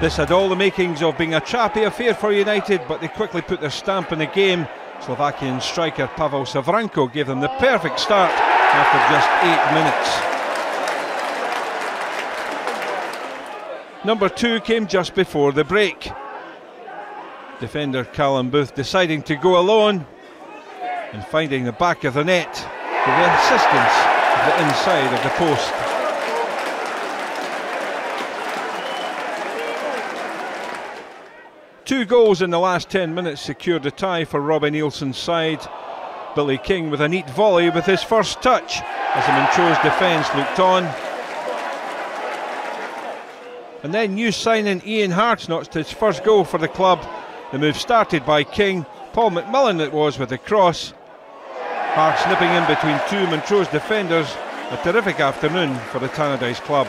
This had all the makings of being a trappy affair for United, but they quickly put their stamp on the game. Slovakian striker Pavol Safranko gave them the perfect start after just eight minutes. Number two came just before the break. Defender Callum Booth deciding to go alone and finding the back of the net with the assistance of the inside of the post. Two goals in the last 10 minutes secured a tie for Robbie Neilson's side. Billy King with a neat volley with his first touch as the Montrose defence looked on. And then new signing Ian Harkes notched his first goal for the club. The move started by King, Paul McMullan it was with the cross. Harkes nipping in between two Montrose defenders. A terrific afternoon for the Tannadice club.